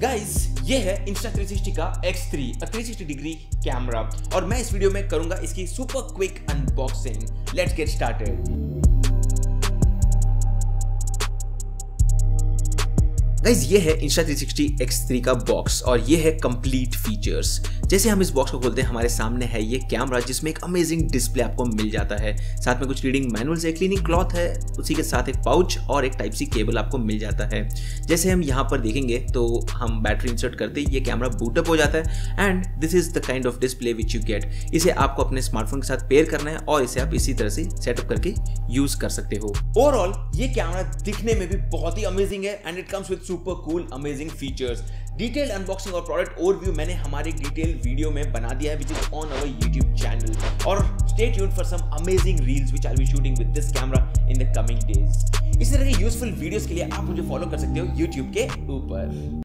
Guys ये है insta 360 का X3 थ्री 360 डिग्री कैमरा और मैं इस वीडियो में करूँगा इसकी super quick unboxing let's get started guys ये है Insta 360 X3 का बॉक्स और ये है कंप्लीट फीचर्स जैसे हम इस बॉक्स को खोलते हैं, हमारे सामने है ये कैमरा जिसमें एक अमेजिंग डिस्प्ले आपको मिल जाता है। साथ में कुछ रीडिंग मैनुअल्स है क्लीनिंग क्लॉथ है, उसी के साथ एक पाउच और एक टाइप सी केबल आपको मिल जाता है। जैसे हम यहाँ पर देखेंगे तो हम बैटरी इंसर्ट करते ही ये कैमरा बूटअप हो जाता है। And this is the kind of display which you get इसे आपको अपने स्मार्टफ़ोन के साथ पेयर करना है और इसे आप इसी तरह से सेटअप करके यूज़ कर सकते हो। ओवरऑल ये कैमरा दिखने में भी बहुत ही अमेजिंग है and it comes with super cool amazing features detail unboxing और प्रोडक्ट ओवरव्यू मैंने हमारे डिटेल वीडियो में बना दिया है which is on our YouTube channel और stay tuned for some amazing reels which I be shooting with this camera in the coming days इस तरह के यूजफुल वीडियोस के लिए आप मुझे फॉलो कर सकते हो यूट्यूब के ऊपर।